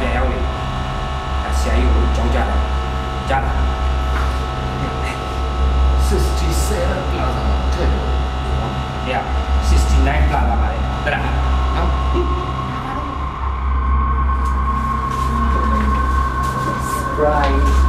ပြန်ရောက်နေအဆရာကြီးကိုကြောင်းကြတာကြားလား67 plaza တဲ့နော်ည69 plaza ပါလေတရာနော် right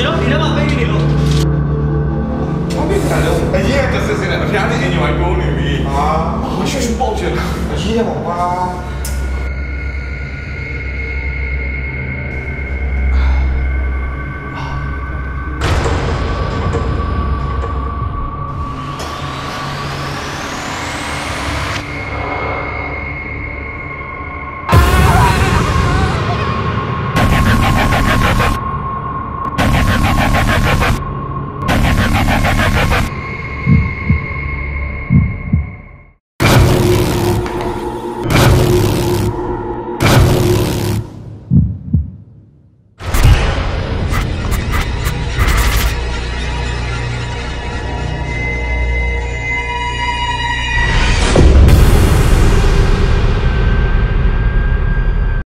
ကျွန်တော်ဒီထဲမှာပိတ်နေလို့ဘာဖြစ်တာလဲအရင်ကတဆစ်စင်းနဲ့အဖျားနဲ့အင်ဂျင်ဝိုင်းတိုးနေပြီဟာမရှုပ်ရှုပ်ပေါက်ချင်တာအရင်ကပါ